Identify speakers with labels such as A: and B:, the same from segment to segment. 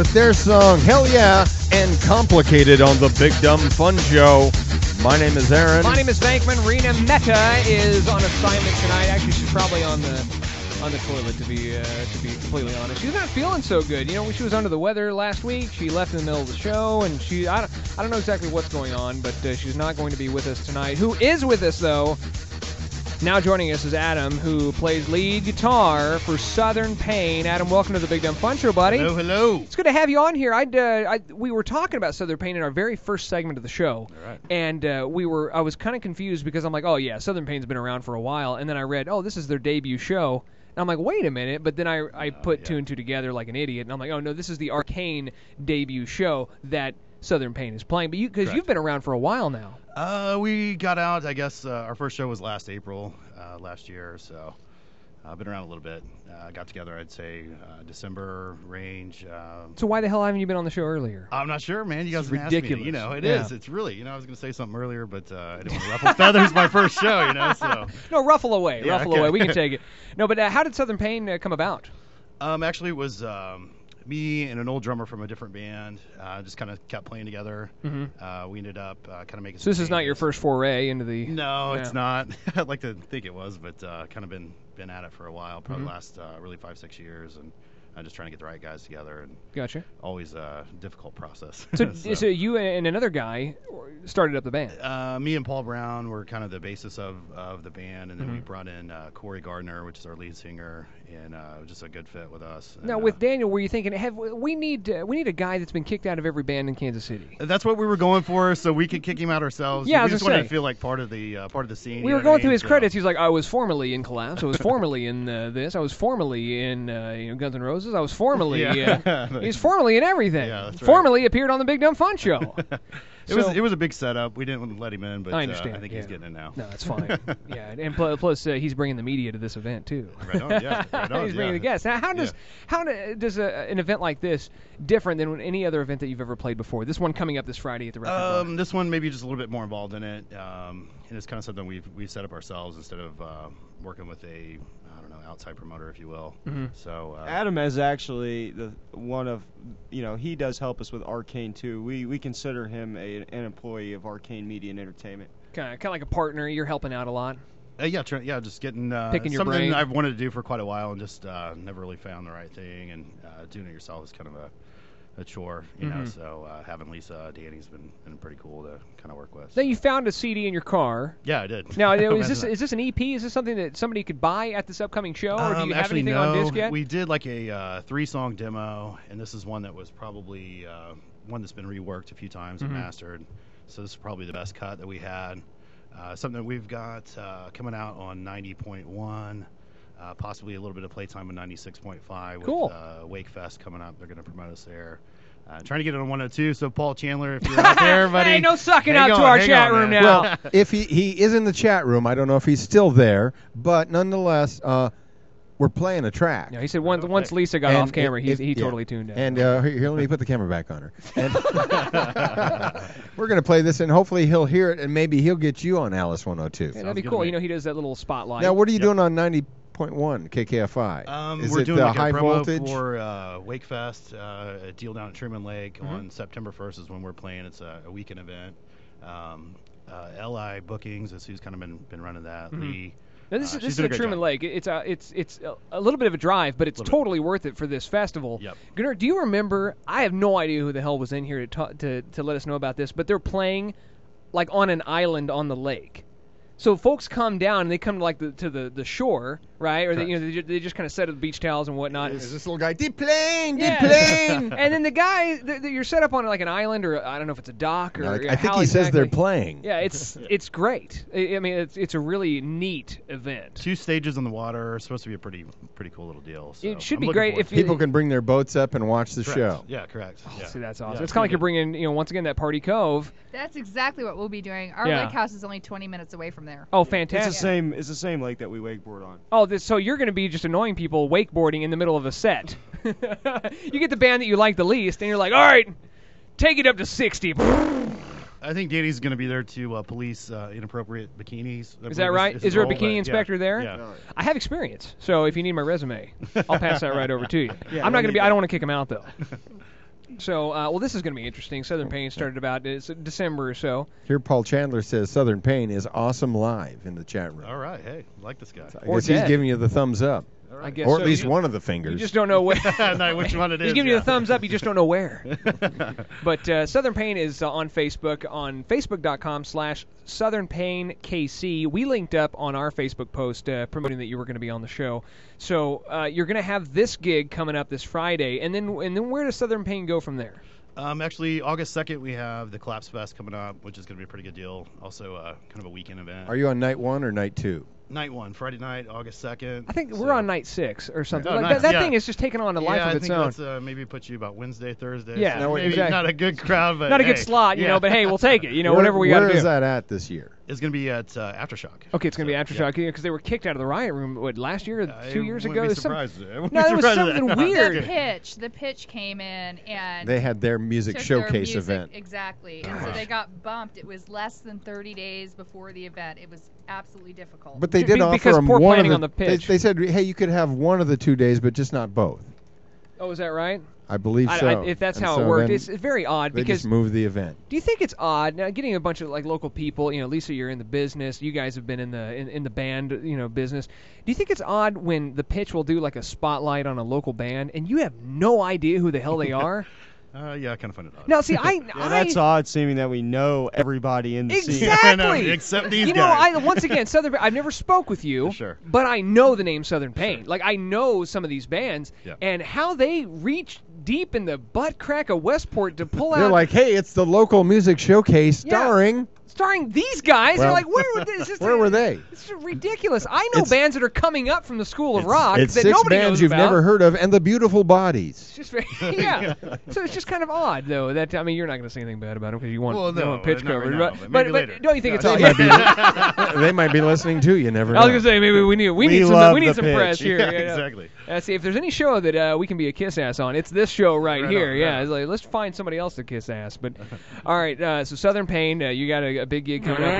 A: with their song Hell Yeah and Complicated on the Big Dumb Fun Show. My name is Aaron.
B: My name is Venkman. Rina Mehta is on assignment tonight. Actually, she's probably on the on the toilet to be uh, to be completely honest. She's not feeling so good. You know, she was under the weather last week. She left in the middle of the show, and she I don't, I don't know exactly what's going on, but uh, she's not going to be with us tonight. Who is with us though? Now joining us is Adam, who plays lead guitar for Southern Pain. Adam, welcome to the Big Dumb Fun Show, buddy.
C: Hello, hello.
B: It's good to have you on here. I'd, uh, I, we were talking about Southern Pain in our very first segment of the show,
C: right.
B: and uh, we were. I was kind of confused because I'm like, oh yeah, Southern Pain's been around for a while, and then I read, oh, this is their debut show. And I'm like, wait a minute, but then I, I put
C: yeah.
B: two and two together like an idiot, and I'm like, oh no, this is the Arcane debut show that Southern Pain is playing. But you, because you've been around for a while now.
C: Uh, we got out. I guess uh, our first show was last April, uh, last year. So I've been around a little bit. Uh, got together, I'd say uh, December range. Um,
B: So why the hell haven't you been on the show earlier?
C: I'm not sure, man. You guys
B: It's
C: didn't me.
B: ridiculous.
C: You know, it is.
B: Yeah.
C: It's really. You know, I was gonna say something earlier, but uh, I didn't want to ruffle feathers. My first show, you know. So
B: No, ruffle away,
C: Yeah,
B: ruffle
C: okay.
B: away. We can take it. No, but uh, how did Southern Pain uh, come about?
C: Um, actually, it was um, me and an old drummer from a different band. Uh, just kind of kept playing together.
B: Mhm.
C: Uh, we ended up uh, kind of making.
B: So this is not your first foray into the.
C: No,
B: Yeah.
C: it's not. I'd like to think it was, but uh, kind of been been at it for a while, probably
B: Mhm.
C: last uh, really five six years, and I'm just trying to get the right guys together, and
B: Gotcha.
C: always a difficult process.
B: So, so you and another guy started up the band.
C: uh, me and Paul Brown were kind of the basis of, of the band, and then we
B: Mhm.
C: brought in uh, Corey Gardner, which is our lead singer, and uh, just a good fit with us.
B: Now
C: And,
B: with
C: uh,
B: Daniel, were you thinking, have we need uh, we need a guy that's been kicked out of every band in Kansas City?
C: that's what we were going for, so we could kick him out ourselves.
B: Yeah, I
C: we
B: was
C: just wanted to feel like part of the uh, part of the scene.
B: We were
C: I
B: going through his
C: So-
B: credits. He's like, I was formerly in Collapse. I was formerly in uh, this. I was formerly in uh, you know Guns N' Roses. I was formerly.
C: Yeah.
B: Uh, he's formerly in everything.
C: Yeah, that's right.
B: Formerly appeared on the Big Dumb Fun Show.
C: It was it was a big setup. We didn't let him in, but
B: I
C: uh,
B: understand.
C: I think
B: yeah.
C: he's getting in now.
B: No, that's fine. yeah, and pl- plus uh, he's bringing the media to this event too.
C: Right on, yeah, right on,
B: he's bringing the guests. Now, how does how do, does a, an event like this different than any other event that you've ever played before? This one coming up this Friday at the Record Bar.
C: Um, this one maybe just a little bit more involved in it, um, and it's kind of something we've we've set up ourselves instead of uh, working with a don't know outside promoter, if you will.
B: Mhm.
C: So uh,
D: Adam is actually the one of, you know, he does help us with Arcane too. We we consider him a, an employee of Arcane Media and Entertainment.
B: Kind of kind of like a partner. You're helping out a lot.
C: uh, yeah, try, yeah, just getting uh,
B: Picking your
C: something
B: brain.
C: I've wanted to do for quite a while and just uh, never really found the right thing, and uh, doing it yourself is kind of a a chore, you know.
B: Mhm.
C: So uh, having Lisa, Danny's been been pretty cool to kind of work with.
B: Then you found a CD in your car.
C: yeah, I did.
B: Now, is this is this an EP? Is this something that somebody could buy at this upcoming show, or do
C: Um,
B: you have anything
C: no.
B: on disc yet?
C: We did like a uh, three-song demo, and this is one that was probably uh, one that's been reworked a few times
B: Mhm.
C: and mastered. So this is probably the best cut that we had. Uh, something that we've got uh, coming out on 90.1, uh, possibly a little bit of playtime on 96.5
B: Cool.
C: with uh, Wakefest coming up. They're going to promote us there. Uh, trying to get it on 102. So Paul Chandler, if you're out there, buddy,
B: Hey, no sucking
C: hang
B: out to our chat
C: on,
B: room
C: man.
B: now.
A: Well, if he, he is in the chat room, I don't know if he's still there, but nonetheless, uh, we're playing a track.
B: Yeah, he said once
C: Okay.
B: once Lisa got
A: And
B: off camera,
A: if-
B: he he
A: yeah.
B: totally tuned out.
A: And uh, here, here, let me put the camera back on her. And we're going to play this, and hopefully he'll hear it, and maybe he'll get you on Alice 102.
B: Yeah, that'd be cool. You know, he does that little spotlight.
A: Now, what are you
C: Yep.
A: doing on 90.1 KKFI?
C: Um,
A: is
C: we're
A: it
C: doing
A: the
C: like
A: high
C: a promo
A: voltage?
C: for uh, Wakefest, uh, a deal down at Truman Lake
B: Mhm.
C: on September 1st is when we're playing. It's a, a weekend event. Um, uh, Li Bookings is who's kind of been been running that.
B: Mhm.
C: Lee.
B: Now, this
C: uh,
B: is
C: she's
B: this is
C: a
B: at Truman
C: job.
B: Lake. It's a it's it's a, a little bit of a drive, but it's
C: Little bit.
B: totally worth it for this festival.
C: Yep.
B: Gunnar, do you remember? I have no idea who the hell was in here to ta- to to let us know about this, but they're playing like on an island on the lake. So folks come down and they come like the to the, the shore, right? Or they, you know they, ju- they just kind of set up the beach towels and whatnot.
A: Is this little guy, deep plane, deep
B: Yeah.
A: plane?
B: and then the guy, th- th- you're set up on like an island, or I don't know if it's a dock, or
A: No, I- I think
B: how
A: he says they're
B: exactly-
A: playing.
B: Yeah, it's it's great. I, I mean, it's it's a really neat event.
C: Two stages on the water. It's supposed to be a pretty pretty cool little deal. So
B: It should
C: I'm
B: be
C: looking
B: great
C: forward
B: if
C: to
B: you-
C: it.
A: People can bring their boats up and watch the
C: Correct.
A: show.
C: Yeah, correct. Oh, yeah.
B: See, that's awesome.
C: Yeah,
B: it's kind of like you're bringing, you know, once again that Party Cove.
E: That's exactly what we'll be doing. Our
B: Yeah.
E: lake house is only 20 minutes away from there.
B: Oh,
D: It's
B: fantastic!
D: the same. It's the same lake that we wakeboard on.
B: Oh, this, so you're going to be just annoying people wakeboarding in the middle of a set. you get the band that you like the least, and you're like, all right, take it up to 60.
C: I think Danny's going to be there to uh, police uh, inappropriate bikinis. I
B: Is that right?
C: his
B: Is there a
C: role,
B: bikini
C: but yeah,
B: inspector there?
C: Yeah.
B: I have experience, so if you need my resume, I'll pass that right over to you.
D: Yeah,
B: I'm not going to be.
D: need
B: I don't want to kick him out though. So, uh, well, this is going to be interesting. Southern Pain started about it's December or so.
A: Here, Paul Chandler says Southern Pain is awesome live in the chat room.
C: All right. Hey, like this guy.
A: I
B: Or
A: guess he's giving you the thumbs up,
C: All
B: I guess
A: or at
B: so.
A: least
B: You-
A: one of the fingers.
B: You just don't know where.
C: no, which one it is.
B: He's giving you
C: yeah.
B: the thumbs up. You just don't know where. But uh, Southern Pain is uh, on Facebook on Facebook.com slash Southern Pain KC. We linked up on our Facebook post uh, promoting that you were going to be on the show. So uh, you're going to have this gig coming up this Friday, and then and then where does Southern Pain go from there?
C: Um, actually, August 2nd, we have the Collapse Fest coming up, which is going to be a pretty good deal. Also, uh, kind of a weekend event.
A: Are you on night one or night two?
C: Night one, Friday night, August 2nd.
B: I think
C: So-
B: we're on night six or something.
C: Oh,
B: like
C: nice,
B: that that
C: yeah.
B: thing is just taking on a life
C: yeah,
B: of
C: I
B: its
C: think
B: own.
C: that's uh, maybe put you about Wednesday, Thursday.
B: Yeah,
C: so
A: No,
C: maybe
B: exactly.
C: not a good crowd, but
B: Not a good slot, you
C: yeah.
B: know, but hey, we'll take it. You know,
A: Where-
B: whatever we got to do.
A: is that at this year?
C: It's going to be at uh, Aftershock.
B: Okay, it's going to be Aftershock because they were kicked out of the riot room what last year, or two years ago.
C: Be
B: There's some-
C: surprised.
B: No,
C: be
B: there was something
C: that.
B: weird.
E: The pitch, the pitch came in and
A: They had their music
E: took their
A: showcase
E: music-
A: event.
E: Exactly, and so they got bumped. It was less than 30 days before the event. It was absolutely difficult.
A: But they
B: Be-
A: did offer
B: poor
A: one
B: planning
A: of
B: on
A: the.
B: the
A: they,
B: pitch.
A: they said, "Hey, you could have one of the two days, but just not both."
B: Oh, is that right?
A: I believe
B: I,
A: so.
B: I, if that's
A: And
B: how
A: so
B: it worked, it's, it's very odd
A: they
B: because
A: just moved the event.
B: do you think it's odd now getting a bunch of like local people? You know, Lisa, you're in the business. You guys have been in the in, in the band, you know, business. Do you think it's odd when the pitch will do like a spotlight on a local band and you have no idea who the hell they are?
C: Uh, yeah, I kind of find it odd.
B: now, see, I,
D: Yeah,
B: I
D: that's odd, seeming that we know everybody in the scene.
B: Exactly.
C: Know, except these
B: you know,
C: guys.
B: I once again Southern. I've never spoke with you,
C: Sure.
B: but I know the name Southern Pain. Like I know some of these bands
C: Yeah.
B: and how they reach deep in the butt crack of Westport to pull out.
A: They're like, "Hey, it's the local music showcase
B: Yeah.
A: starring."
B: starring these guys.
A: Well,
B: They're like, where were this?
A: Where were they?
B: It's just ridiculous. I know
A: It's-
B: bands that are coming up from the School of
C: It's-
B: Rock
A: It's
B: that
A: six
B: nobody
A: bands
B: knows
A: you've
B: about.
A: never heard of, and the beautiful bodies.
B: It's just very, yeah. so it's just kind of odd, though. That I mean, you're not going to say anything bad about them because you want,
C: Well,
B: you don't
C: no,
B: want pitch
C: not right now,
B: but
C: but
B: but,
C: maybe
B: but
C: later.
B: don't you think it's
C: No,
B: odd?
A: They might be, they might be listening too. You never know.
B: I was gonna say maybe we need we,
D: We
B: need some we need some
D: pitch.
B: press here.
C: Yeah,
B: you
C: exactly.
B: Uh, see if there's any show that uh, we can be a kiss ass on, it's this show right,
C: Right
B: here.
C: on,
B: yeah,
C: right
B: it's like, let's find somebody else to kiss ass. But all right, uh, so Southern Pain, uh, you got a, a big gig coming up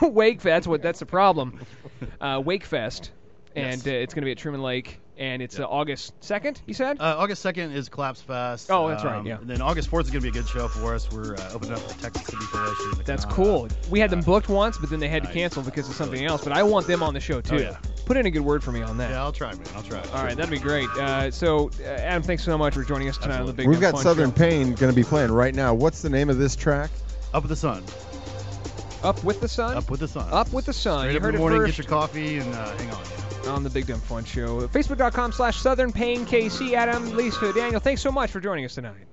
B: with uh, Wake. That's what that's the problem. Uh, Wake Fest, and
C: Yes.
B: uh, it's gonna be at Truman Lake, and it's uh, August second. You said?
C: Uh, August 2nd is Collapse Fest.
B: Oh, that's right,
C: Um,
B: yeah.
C: And then August 4th is going to be a good show for us. We're uh, opening up the Texas Hippie Coalition.
B: That's cool. We had them booked once, but then they had to cancel because of something else. But I want them on the show too.
C: Oh, yeah.
B: Put in a good word for me on that.
C: Yeah, I'll try, man. I'll try.
B: All right, that'd be great. Uh, so, uh, Adam, thanks so much for joining us tonight on the Big
A: We've
B: Dumb
A: got
B: Fun
A: Southern
B: Show.
A: Pain going to be playing right now. What's the name of this track?
C: Up with the sun.
B: Up with the sun.
C: Up with the sun.
B: Up with the sun.
C: Straight
B: You
C: up
B: heard
C: in the morning,
B: first.
C: get your coffee and uh, hang on.
B: on the Big Dumb Fun Show. Facebook.com slash Southern Pain KC. Adam, Lisa, Daniel, thanks so much for joining us tonight.